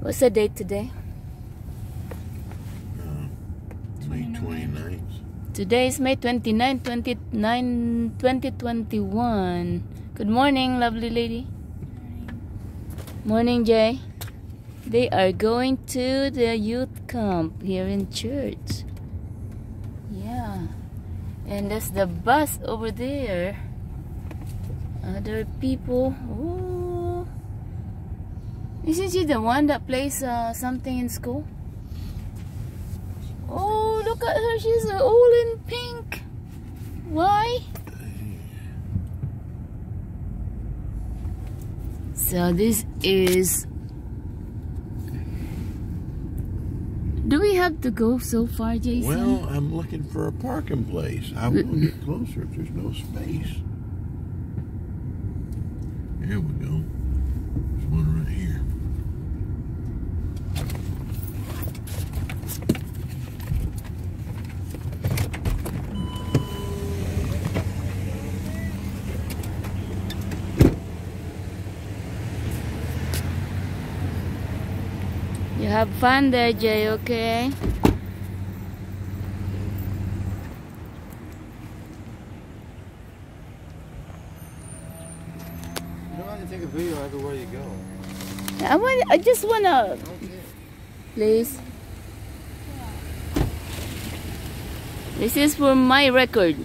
What's the date today? Uh, May 29th. Today is May 29, 29, 2021. Good morning, lovely lady. Morning, Jay. They are going to the youth camp here in church. Yeah. And there's the bus over there. Other people. Oh. Isn't she the one that plays uh, something in school? Oh, look at her. She's all in pink. Why? So this is... Do we have to go so far, Jason? Well, I'm looking for a parking place. I will get closer if there's no space. Here we go. There's one right here. You have fun there, Jay, okay? You don't have to take a video everywhere you go. I want. I just wanna, please. This is for my record.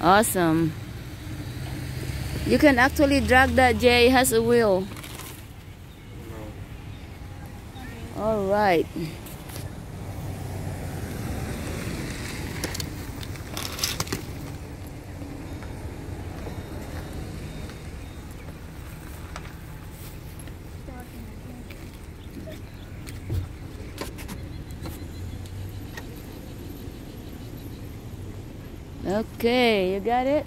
Awesome. You can actually drag that Jay has a wheel. All right. Okay, you got it?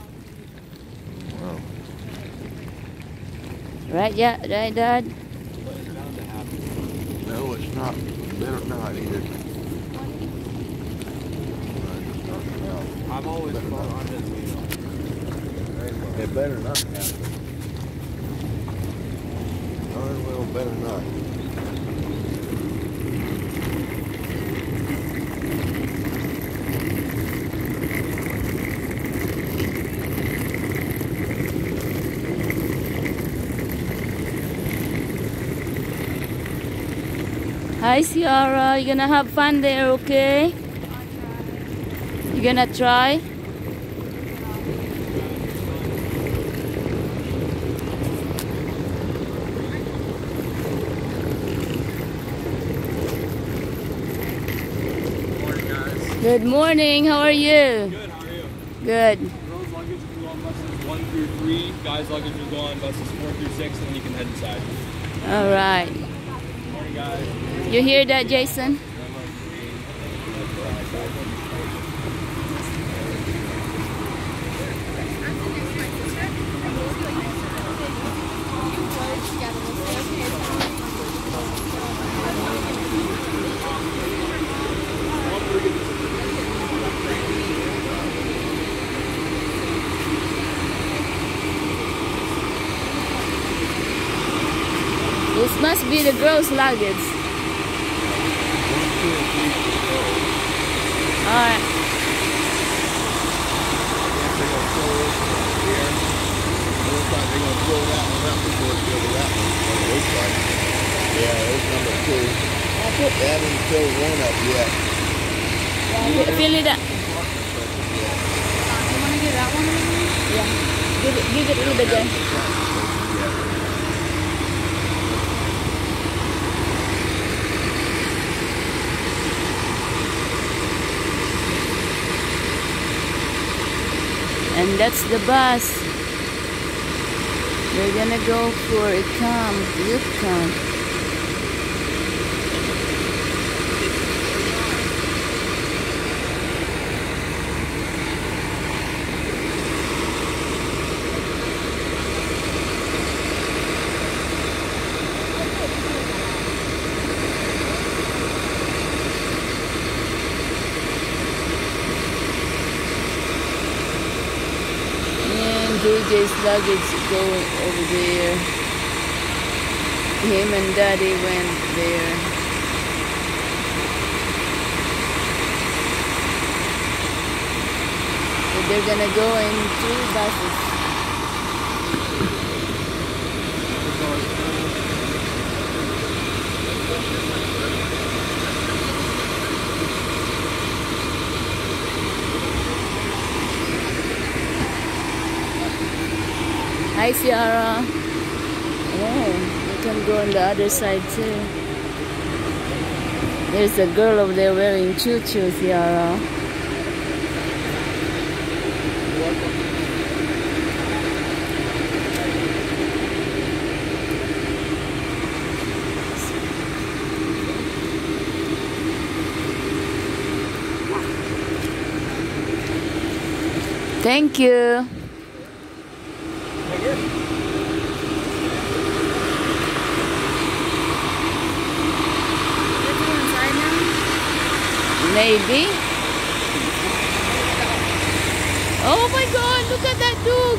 Right, yeah, right, Dad? No, it's not. Better not either. I'm always fought on this video. It better not happen. Darn well better not. Hi, Ciara. You're gonna have fun there, okay? You're gonna try? Good morning. How are you? Good, how are you? Good. Girls luggage will go on buses 1 through 3, guys luggage will go on buses 4 through 6, and then you can head inside. All right. Morning, guys. You hear that, Jason? This must be the girls' luggage. All right. They're gonna one that one to that one. It. Yeah, number two. They haven't filled one up yet. Fill it up. Yeah. Give it, give it a little bit there. And that's the bus. We're gonna go for a camp, youth camp. JJ's luggage going over there. Him and Daddy went there. So they're gonna go in two buses. Hi, Ciara. Oh, you can go on the other side too. There's a girl over there wearing choo-choo, Ciara. Thank you. Maybe. Oh my god, look at that dog.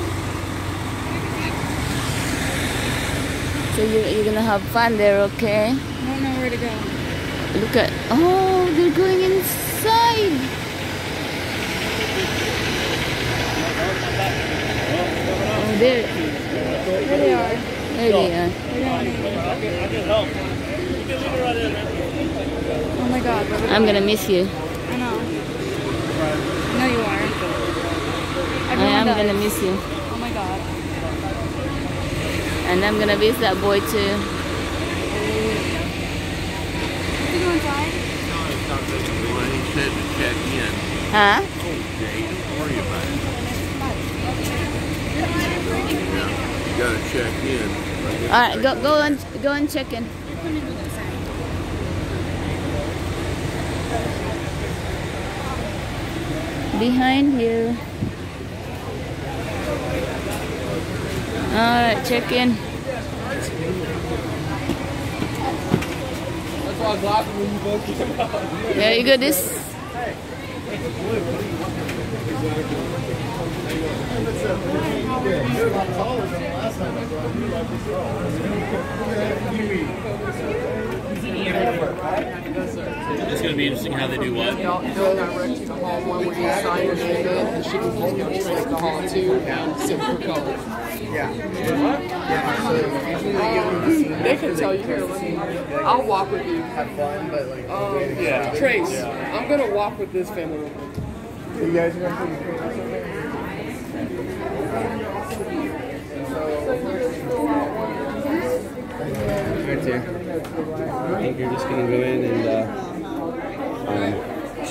So you, you're gonna have fun there, okay? I don't know where to go. Look at, oh, they're going inside. Oh, there, There they are. there they are. They're down there. Oh my god. I'm I- gonna miss you. I know. I know you are. I am does. gonna miss you. Oh my god. And I'm gonna miss that boy too. Did you go inside? Well, he said to check in. Huh? Jay, don't worry about it. Yeah, you gotta check in. Alright, go go and go and check in. Behind you. Alright, check in. When you both came out. There you go, this. Going to be interesting how they do what. He'll, he'll direct you to hall one where you sign your name in, and she can just go straight to hall two and sit for color. They can tell you here. let me- I'll walk with you. Have fun, but like. Um, yeah. Trace, I'm gonna walk with this family. You guys are gonna Right there. I think you're just going to go in and uh,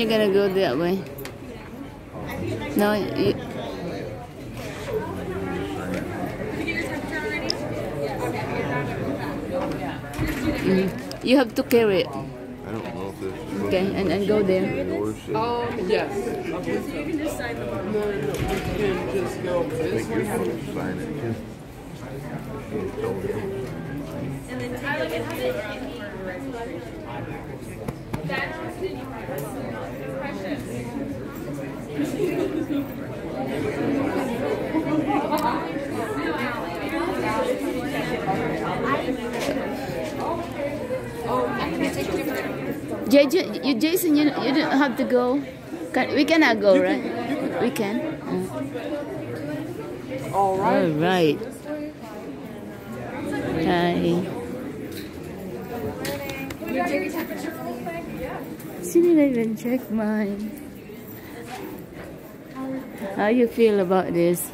you're gonna go that way. No, you, Mm. you have to carry it. I don't know if this is Okay, and, and go there. yours. Um, yes. I so. You can just sign them. No, no, no. You can just go this think you're way. supposed to sign it too. J- J- you, Jason, you, you don't have to go. Can, we cannot go, right? We can. All All right. right. Hi. She didn't even check mine. How you feel about this?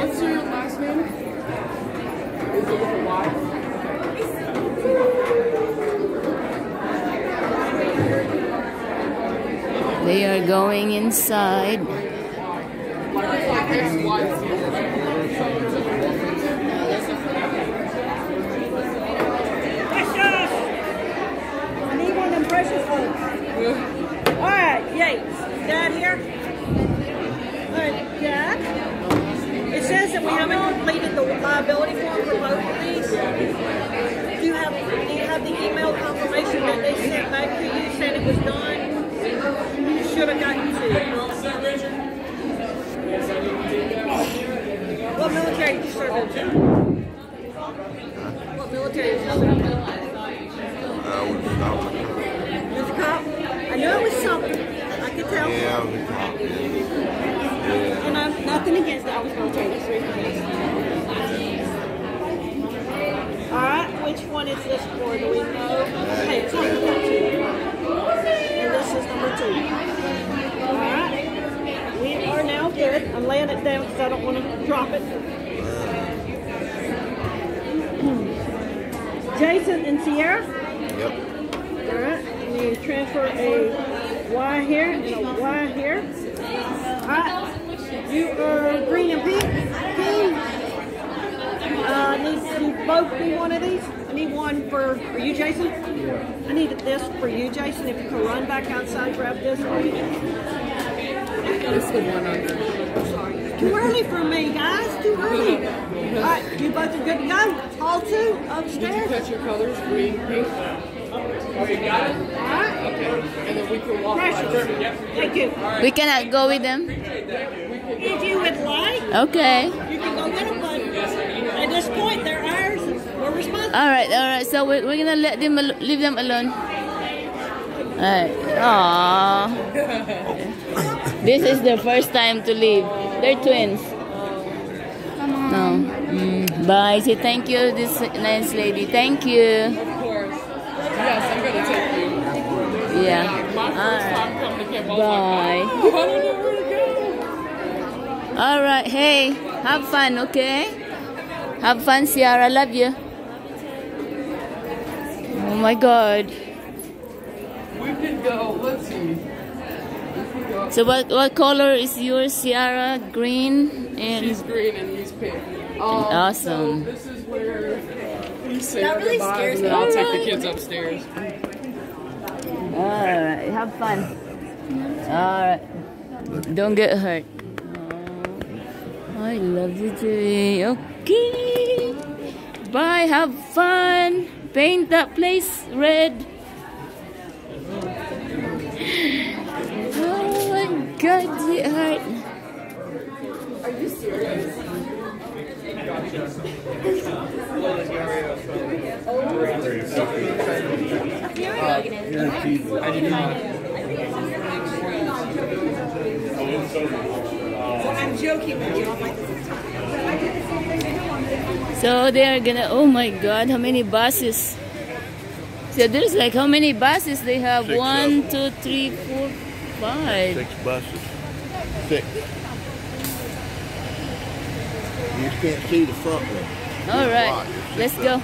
What's your last name? Is it with a Y? They are going inside. X, Y, Z. Precious! I need one of them precious folks. All right, Yates. Dad here? All right, Dad. It says that we haven't completed the liability form for both of these. Do you have, do you have the email confirmation that they sent back to you saying it was done? You should have gotten two. What military did you serve in? What military did you serve in? I was, I was, It was a cop. I knew it was something. I could tell. yeah, I was a cop. Yeah. And I'm nothing against it. I was military. That's the reason. All right. Which one is this for? Do we know? Hey, it's number two. And this is number two. All right. We are now good. I'm laying it down because I don't want to drop it. Jason and Sierra. Yep. Alright, you transfer a Y here and a Y here. Alright, you are green and pink. Pink. Uh, need you both need one of these. I need one for for you, Jason. Yeah. I need this for you, Jason. If you can run back outside, grab this for me. This is the one under. Sorry, too early for me, guys. Too early. All right, you both are good to go. All two Did you upstairs. catch your colors? Green, pink? Oh, okay, got it? All right, Okay. And then we can walk by. precious. Thank you. We cannot uh, go with them. If you would like. Okay. You can go get them, but at this point, they're ours. and We're responsible. All right. All right. So we're, we're gonna let them al- leave them alone. All right. Aww. This is the first time to leave. They're twins. No. Mm, bye. Say thank you, this nice lady. Thank you. Of course. Yes, I'm gonna take you. Yeah. My first right. time coming to camp, I Bye. like, oh, I don't know where to go. All right. Hey, have fun, okay? Have fun, Sierra. I Love you. Oh my God. We could go, let's see. So what what color is yours, Ciara? Green and She's green and he's pink. Um, Awesome. So this is where we say our really goodbyes scares and then me. I'll take the kids upstairs. all right. Have fun. All right. Don't get hurt. Oh, I love you too. Okay. Bye. Have fun. Paint that place red. Oh my God, sweetheart. I'm joking with you. I'm like, So they are gonna. Oh my God! How many buses? So there's like how many buses they have? Six One, them. two, three, four, Six buses. Six. You can't see the front one. All right, let's go. a-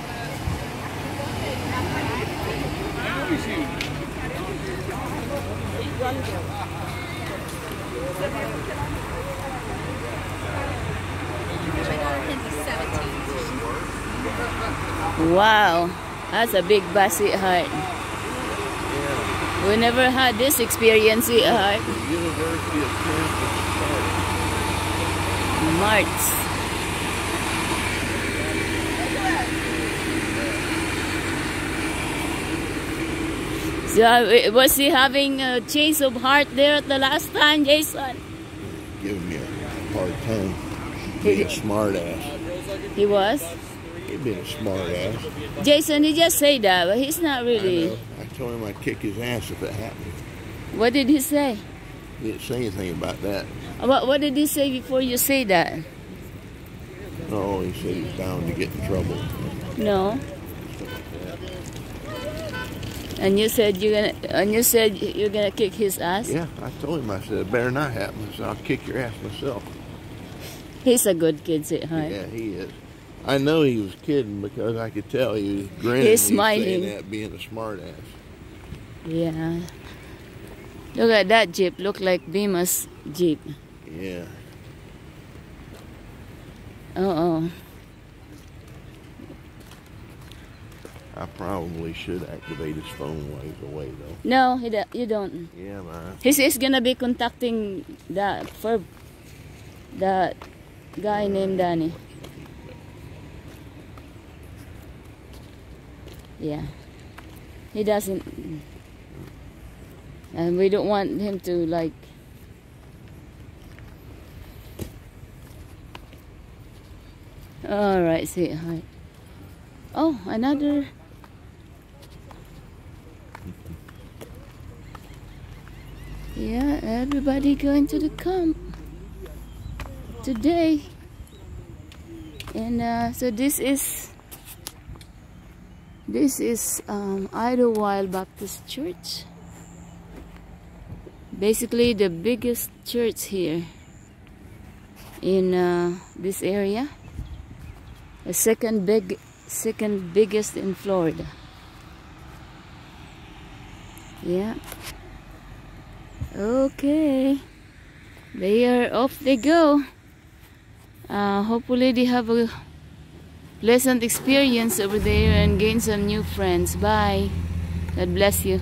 My daughter turns 17. Wow. That's a big bus, sweetheart. We never had this experience, sweetheart. University of Kansas Spark. So, uh, was he having a change of heart there at the last time, Jason? Giving me a hard time. Being a smart ass. He was? He'd been a smart ass. Jason, he just say that, but he's not really. know. I told him I'd kick his ass if it happened. What did he say? He didn't say anything about that. What, what did he say before you say that? Oh, he said he's down to get in trouble. No. And you said you're gonna, and you said you're gonna kick his ass. Yeah, I told him, I said, it better not happen, so I'll kick your ass myself. He's a good kid, sweetheart. Yeah, he is. I know he was kidding because I could tell he was grinning. He's when he that, being a smart ass. Yeah. Look at that jeep. Look like Beamer's jeep. Yeah. Uh oh. I probably should activate his phone while he's away, though. No, he do- you don't. Yeah, man. He's, he's gonna be contacting the for that guy named Danny. Yeah. He doesn't. And we don't want him to like. All right, sweetheart. Oh, another. Yeah, everybody going to the camp today. And uh, so this is this is um, Idlewild Baptist Church. Basically, the biggest church here in uh, this area. The second big, second biggest in Florida. Yeah. Okay. They are off they go. Uh, hopefully they have a pleasant experience over there and gain some new friends. Bye. God bless you.